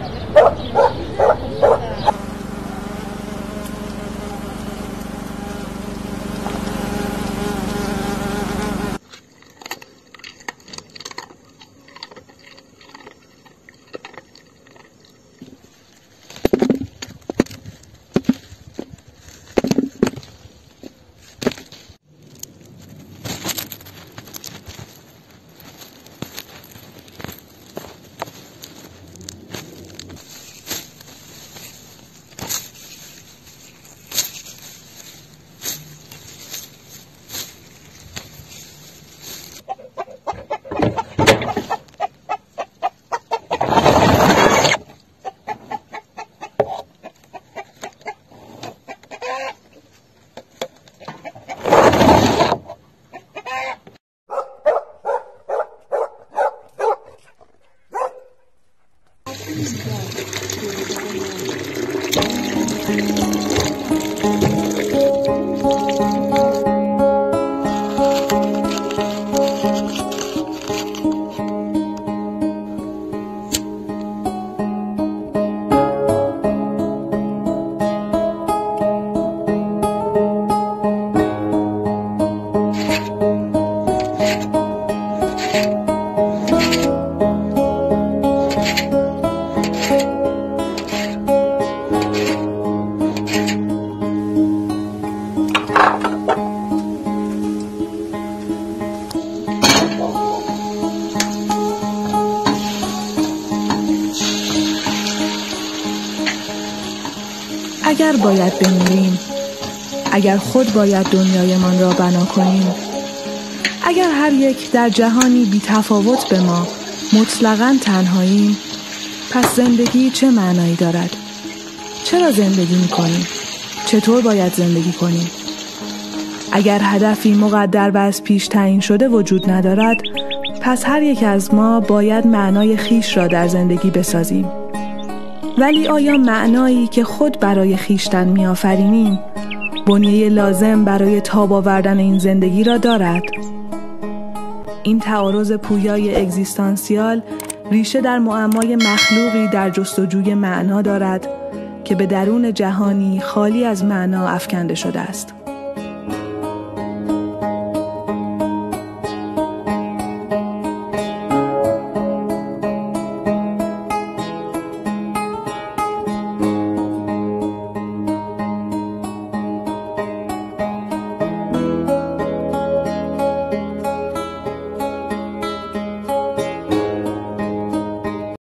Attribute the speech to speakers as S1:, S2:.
S1: Oh! اگر باید بمیریم اگر خود باید دنیایمان را بنا کنیم اگر هر یک در جهانی بی تفاوت به ما مطلقا تنهاییم پس زندگی چه معنایی دارد؟ چرا زندگی می کنیم؟ چطور باید زندگی کنیم؟ اگر هدفی مقدر و از پیش تعیین شده وجود ندارد پس هر یک از ما باید معنای خیش را در زندگی بسازیم. ولی آیا معنایی که خود برای خیشتن میآفرینیم بنیه لازم برای تاب آوردن این زندگی را دارد؟ این تعارض پویای اگزیستانسیال ریشه در معمای مخلوقی در جستجوی معنا دارد که به درون جهانی خالی از معنا افکنده شده است.